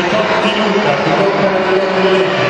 minuta, minuta, minuta, minuta, minuta,